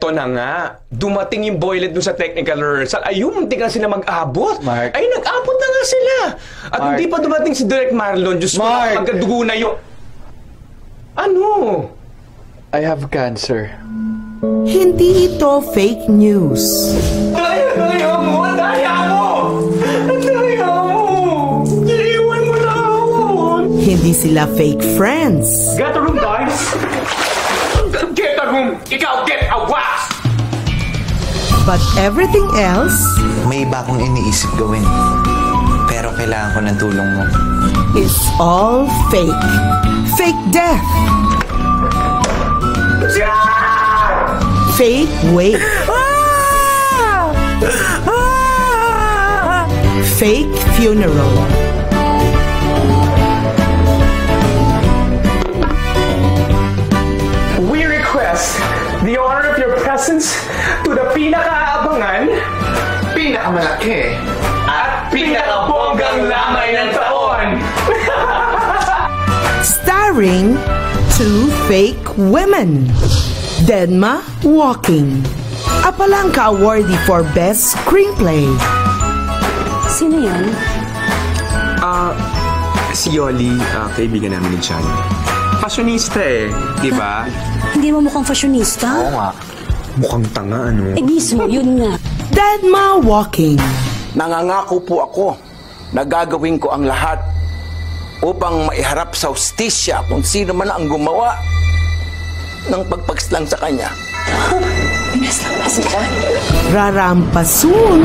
Ito na nga, dumating yung boylet dun sa technical rehearsal. Ayun, muntik na sila mag-abot. Mark. Ay, nag-abot na nga sila. At Mark. hindi pa dumating si Direk Marlon. Diyos ko, Mark. magkadugo na yung... Ano? I have cancer. Hindi ito fake news. Daya, daya mo! Daya mo! Daya mo! Iniwan mo na ako! Hindi sila fake friends. Get a room, guys! Get a room! Ikaw, get a wax! But everything else May iba akong iniisip gawin. Pero kailangan ko ng tulong mo. is all fake. Fake death. Fake wake. Fake funeral. The honor of your presence to the pinakaabangan, pinakamalaki, at pinakabonggang lamay ng taon. Starring two fake women. Denma Walking. Apalangka awardee for Best Screenplay. Sino yan? Si Yoli, ah, kaibigan namin ni Chan. Fashionista eh, di ba? Hindi mo mukhang fashionista? nga. Mukhang tanga, ano? Eh mismo, yun nga. Denma Walking. Nangangako po ako na gagawin ko ang lahat upang maiharap sa hustisya kung sino man ang gumawa ng pagpagslang sa kanya. Rarampa soon